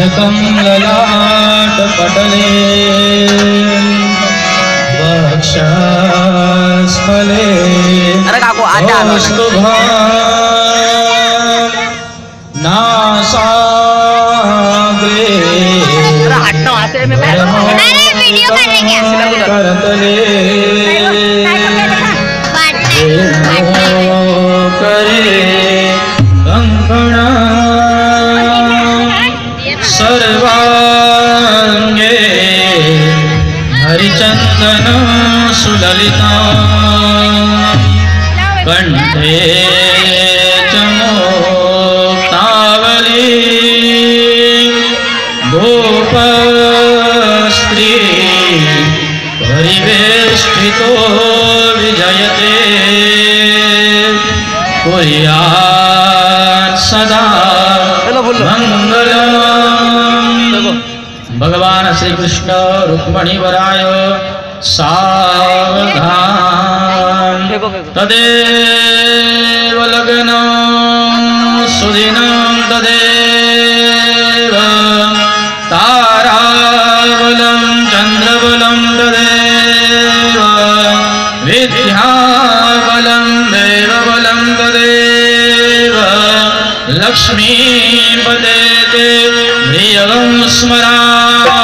तिलकं ललाटपटले वक्षास्फले। कौस्तुभा नासाग्रे। करतले। करे। हरिचंदन सुललिता। कंठे चमोक्तावली गोपस्त्री परिवेष्टितो विजयते। कुर्यात् कृष्ण रुक्मणिवराय सावधान। तदेव लग्न सुदिन तदेव ताराबलं चन्द्रबलं तदेव विद्याबलं देवबलं तदेव लक्ष्मीपदे स्मरा